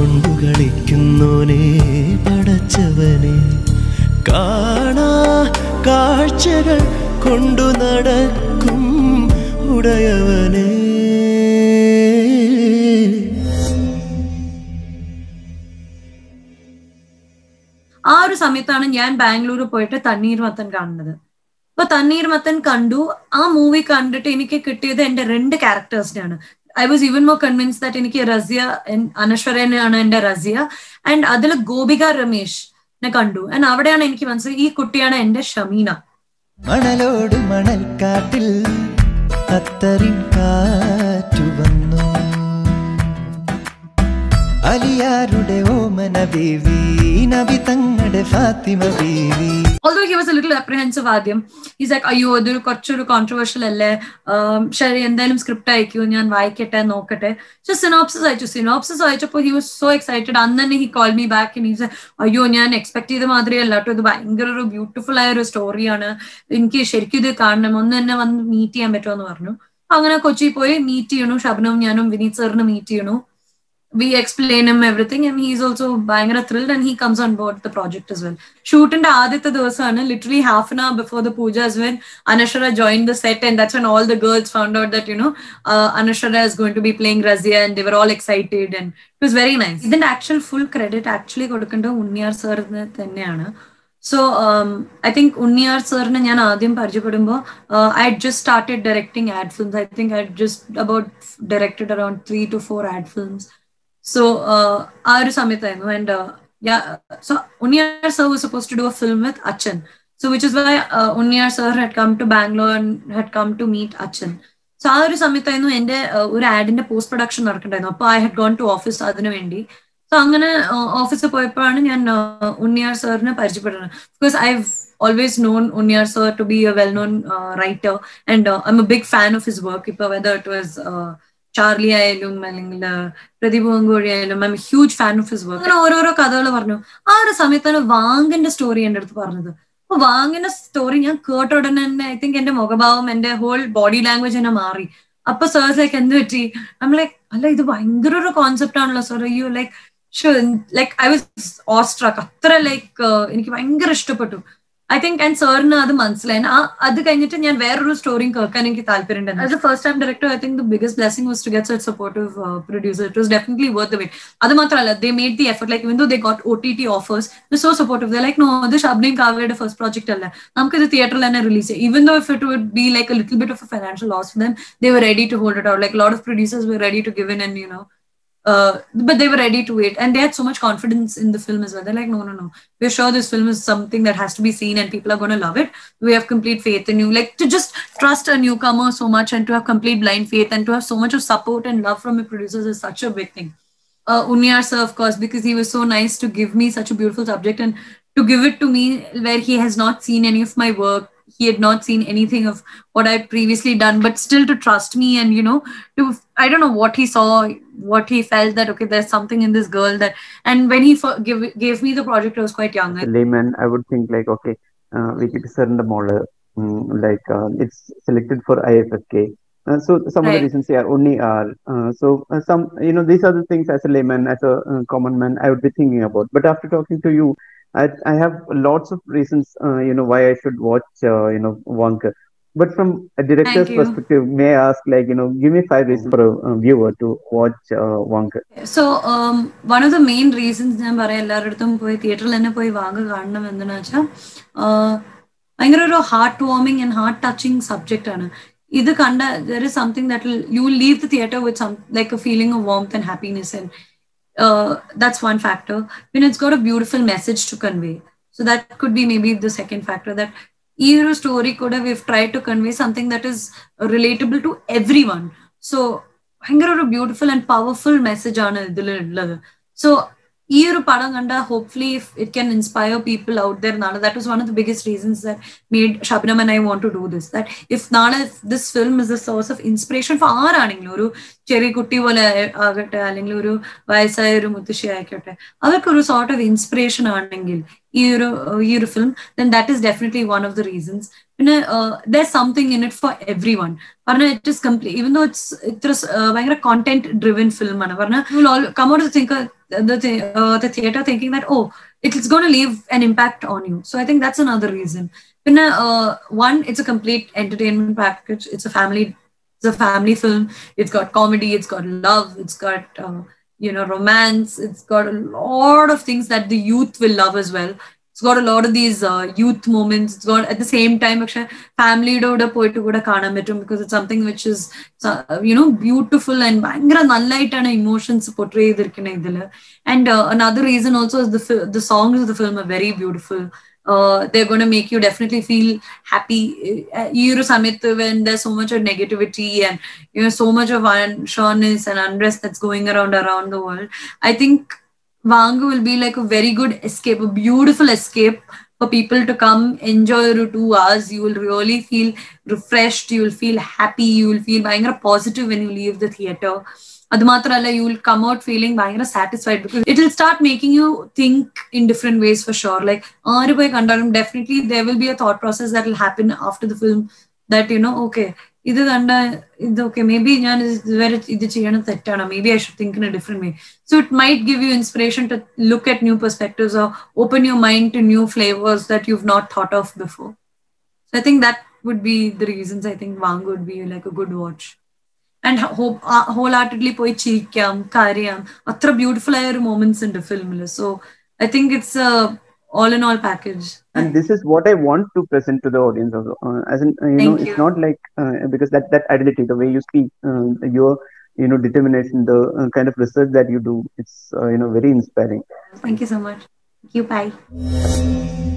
കൊണ്ടു കളിക്കുന്നോനെ പടച്ചവനെ. കാണാ കാഴ്ചകൾ കൊണ്ടു നടക്കും ഉടയവനെ. ആ ഒരു സമയത്താണ് ഞാൻ ബാംഗ്ലൂർ പോയിട്ട് തണ്ണീർ മത്തൻ കാണുന്നത്. അപ്പൊ തണ്ണീർ മത്തൻ കണ്ടു. ആ മൂവി കണ്ടിട്ട് എനിക്ക് കിട്ടിയത് എന്റെ രണ്ട് ക്യാരക്ടേഴ്സിനാണ് I was even more convince that എനിക്ക് റസിയ അനശ്വരനാണ് എന്റെ റസിയ. ആൻഡ് അതിൽ ഗോപിക രമേശ് കണ്ടു. ആൻഡ് അവിടെയാണ് എനിക്ക് മനസ്സിലായി ഈ കുട്ടിയാണ് എന്റെ ഷമീന. മണലോട് മണൽക്കാട്ടിൽ അത്തറിൻ കാറ്റു വന്നു. അലിയാരുടെ ഓമന ബീവി നബി തങ്ങളുടെ Fathima Beevi. Although he was a little apprehensive ആദ്യം. He's like അയ്യോ ഇതൊരു കുറച്ചൊരു കോൺട്രവേഴ്ഷ്യൽ അല്ലേ? ശരി എന്തായാലും സ്ക്രിപ്റ്റ് അയക്കൂ ഞാൻ വായിക്കട്ടെ നോക്കട്ടെ. സോ സിനോപ്സിസ് അയച്ചു. സിനോപ്സിസ് അയച്ചപ്പോൾ ഹി വാസ് സോ എക്സൈറ്റഡ് അന്ന് തന്നെ he call me back he's അയ്യോ ഞാൻ എക്സ്പെക്ട് ചെയ്ത മാതിരി അല്ല കേട്ടോ. ഇത് ഭയങ്കര ഒരു ബ്യൂട്ടിഫുൾ ആയ ഒരു സ്റ്റോറിയാണ് എനിക്ക് ശരിക്കും ഇത് കാണണം. ഒന്ന് തന്നെ വന്ന് മീറ്റ് ചെയ്യാൻ പറ്റുമോ? എന്ന് പറഞ്ഞു. അങ്ങനെ കൊച്ചി പോയി മീറ്റ് ചെയ്യണു. ഷബ്നവും ഞാനും വിനീത് സാറിന് മീറ്റ് ചെയ്യണു. we explain him everything and he's also buying thrilled and he comes on board the project as well. Shoot and Aditya Dosana literally half an hour before the puja is when Anaswara joined the set and that's when all the girls found out that, you know, uh, is going to be playing Razia and they were all excited and it was very nice. Then actual full credit actually കൊടുക്കേണ്ടത് ഉണ്ണിയാർ സാറിന് തന്നെയാണ് So um, I think Unniyar സാറിനെ ഞാൻ ആദ്യം പരിചയപ്പെടുമ്പോൾ uh, I just started directing ad films. I think I just about directed around three to four ad films. So ആ ഒരു സമയത്തായിരുന്നു and so Unni R sir was suppose to do a film with അച്ഛൻ so which is why Unni R sir had come to Bangalore had come to meet അച്ഛൻ so ആ ഒരു സമയത്തായിരുന്നു എന്റെ uh, ഒരു ആഡിന്റെ പോസ്റ്റ് പ്രൊഡക്ഷൻ നടക്കണ്ടായിരുന്നു അപ്പൊ I had gone to office അതിനു വേണ്ടി. സോ അങ്ങനെ ഓഫീസിൽ പോയപ്പോഴാണ് ഞാൻ uh, ഉണ്ണിയാർ സാറിനെ പരിചയപ്പെടുന്നത്. ബിക്കോസ് ഐ always known ഉണ്ണിയാർ sir to be a well-known writer writer, and am a big fan of his work. ഇപ്പൊ വെദർ ഇറ്റ് uh, ചാർലി ആയാലും അല്ലെങ്കിൽ പ്രദീപ് ഗംഗോഴി ആയാലും I am huge fan of his work അങ്ങനെ ഓരോരോ കഥകൾ പറഞ്ഞു. ആ ഒരു സമയത്താണ് വാങ്ങിന്റെ സ്റ്റോറി എന്റെ അടുത്ത് പറഞ്ഞത്. അപ്പൊ വാങ്ങിന്റെ സ്റ്റോറി ഞാൻ കേട്ട ഉടനെ തന്നെ ഐ തിങ്ക് എന്റെ മുഖഭാവം എന്റെ ഹോൾ ബോഡി ലാംഗ്വേജ് തന്നെ മാറി. അപ്പൊ സേഴ്സ് ലൈക്ക് എന്ത് പറ്റി? ലൈക്ക് അല്ല ഇത് ഭയങ്കര ഒരു കോൺസെപ്റ്റ് ആണല്ലോ sir you like like I was awestruck അത്ര ലൈക്ക് എനിക്ക് ഭയങ്കര ഇഷ്ടപ്പെട്ടു. ഐ തിങ്ക് ആൻഡ് സാറിന് അത് മനസ്സിലായി ആ അത് കഴിഞ്ഞിട്ട് ഞാൻ വേറൊരു സ്റ്റോറിയും കേൾക്കാൻ എനിക്ക് താല്പര്യമുണ്ടായിരുന്നു as a first time director I think the biggest blessing was to get such supportive producer it was definitely worth wait അത് മാത്രമല്ല they made the effort like വിന്തോ they got O T T offers so supportive like no ഇത് ഷബ്നയും കാവ്യയുടെ first project അല്ല നമുക്കിത് തിയേറ്ററിൽ തന്നെ release ചെയ്യാം even though if it would be like a little bit of a financial loss then they were ready to hold it out like lot of producers were ready to give in and you know uh, but they were ready to wait and they had so much confidence in the film as well. They're like, no, no, no. We're sure this film is something that has to be seen and people are going to love it. We have complete faith in you. Like to just trust a newcomer so much and to have complete blind faith and to have so much of support and love from your producers is such a big thing. Uh, Unni R sir, of course, because he was so nice to give me such a beautiful subject and to give it to me where he has not seen any of my work he had not seen anything of what I'd previously done, but still to trust me and, you know, to, I don't know what he saw, what he felt that, okay, there's something in this girl that, and when he for, give, gave me the project, I was quite young. Layman, I would think like, okay, uh, we get certain the model, mm, like uh, it's selected for IFFK. Uh, so some of the Right. reasons here only are uh, so uh, some you know these are the things as a layman as a uh, common man I would be thinking about. But after talking to you, I, I have lots of reasons, uh, you know, why I should watch, uh, you know, Vaanku. But from a director's perspective, may I ask, like, you know, give me five reasons for a, viewer to watch uh, Vaanku. So, um, one of the main reasons I'm going to theater, uh, a heartwarming and heart-touching subject. Either kanda, there is something that you will leave the theater with some, like, a feeling of warmth and happiness and that's one factor. When it's got a beautiful message to convey. So that could be maybe the second factor that Hero story could have we've tried to convey something that is relatable to everyone. So ഭയങ്കര ഒരു beautiful and powerful message ആണ് ഇതിൽ ഉള്ളത് so ഈ ഒരു പടം കണ്ട hopefully if it can inspire people out there നാളെ that was one of the biggest reasons that made Shabnam and I want to do this that if നാളെ this film is a source of inspiration for ആരാണെങ്കിലും ഒരു ചെറിയ കുട്ടി പോലെ ആകട്ടെ അല്ലെങ്കിൽ ഒരു വയസ്സായ ഒരു മുത്തശ്ശി ആയിക്കോട്ടെ അവർക്ക് ഒരു സോർട്ട് ഓഫ് ഇൻസ്പിറേഷൻ ആണെങ്കിൽ ഈ ഒരു ഈ ഒരു film then that is definitely one of the reasons പിന്നെ there something in it for everyone പറഞ്ഞ it is complete even though it's ഇത്ര ഭയങ്കര കോണ്ടന്റ് ഡ്രിവൻ ഫിലിം ആണ്. പറഞ്ഞ കമോട്ട് think the th- uh, the theater thinking that oh it's going to leave an impact on you. So i think that's another reason. But uh, one it's a complete entertainment package. It's a family it's a family film. It's got comedy it's got love it's got uh, you know romance. It's got a lot of things that the youth will love as well it's got a lot of these uh, youth moments it's got at the same time പക്ഷെ ഫാമിലിയുടെ കൂടെ പോയിട്ട് കൂടെ കാണാൻ പറ്റും because it something which is you know beautiful and ഭയങ്കര നല്ലതായിട്ടാണ് emotions portray ചെയ്തിരിക്കുന്നത് ഇതില് and another reason also the songs of the film are very beautiful uh, they're going to make you definitely feel happy. Uh, when there's so much of negativity and you know so much of unsureness and unrest that's going around around the world. I think Vaanku will be like a very good escape, a beautiful escape for people to come enjoy your two hours. You will really feel refreshed, you will feel happy, you will feel buying a positive when you leave the theater. Adamatralla, you will come out feeling buying a satisfied because it will start making you think in different ways for sure. Like, definitely there will be a thought process that will happen after the film that you know, okay, ഇത് കണ്ട ഇത് okay may be ഞാൻ ഇതുവരെ ഇത് ചെയ്യണത് തെറ്റാണ് maybe I should think in a different way so it might give you inspiration to look at new perspectives or open your mind to new flavours that you not thought of before so I think that would be the reasons I think Wang would be like a good watch and whole heartedly പോയി ചിരിക്കാം കരയാം അത്ര beautiful ആയ ഒരു moments ഉണ്ട് ഫിലിമിൽ so I think it's all in all package. And this is what i want to present to the audience also. Uh, as in uh, you Thank know you. it's not like uh, because that that identity the way you speak uh, your you know determination the uh, kind of research that you do it's uh, you know very inspiring. Thank you so much. Thank you. Bye